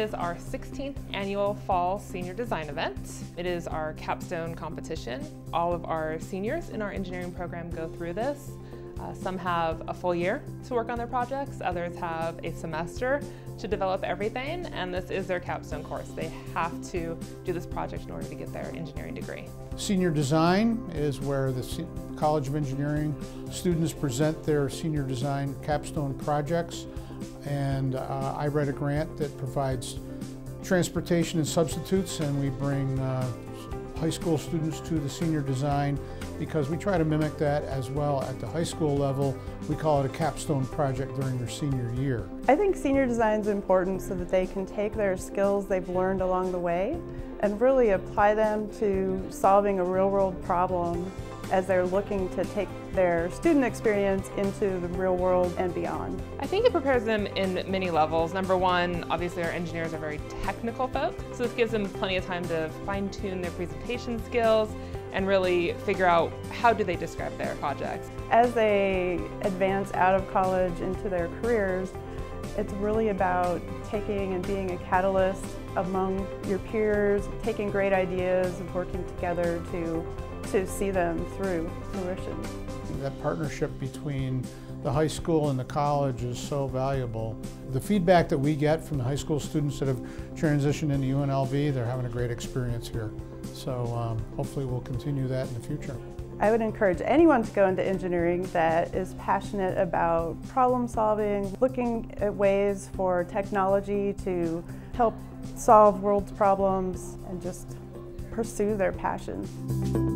our 16th annual Fall Senior Design event. It is our capstone competition. All of our seniors in our engineering program go through this. Uh, some have a full year to work on their projects, others have a semester to develop everything, and this is their capstone course. They have to do this project in order to get their engineering degree. Senior design is where the College of Engineering students present their senior design capstone projects, and uh, I read a grant that provides transportation and substitutes, and we bring uh, high school students to the senior design because we try to mimic that as well at the high school level. We call it a capstone project during their senior year. I think senior design is important so that they can take their skills they've learned along the way and really apply them to solving a real world problem as they're looking to take their student experience into the real world and beyond. I think it prepares them in many levels. Number one, obviously our engineers are very technical folk, so this gives them plenty of time to fine tune their presentation skills and really figure out how do they describe their projects. As they advance out of college into their careers, it's really about taking and being a catalyst among your peers, taking great ideas and working together to to see them through fruition. That partnership between the high school and the college is so valuable. The feedback that we get from the high school students that have transitioned into UNLV, they're having a great experience here. So um, hopefully we'll continue that in the future. I would encourage anyone to go into engineering that is passionate about problem solving, looking at ways for technology to help solve world's problems and just pursue their passion.